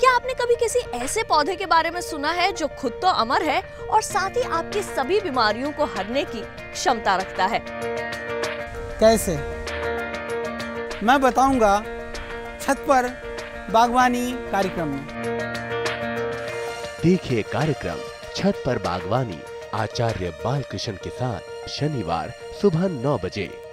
क्या आपने कभी किसी ऐसे पौधे के बारे में सुना है जो खुद तो अमर है और साथ ही आपकी सभी बीमारियों को हरने की क्षमता रखता है? कैसे? मैं बताऊँगा छत पर बागवानी कार्यक्रम में। देखिए कार्यक्रम छत पर बागवानी आचार्य बालकृष्ण के साथ शनिवार सुबह नौ बजे।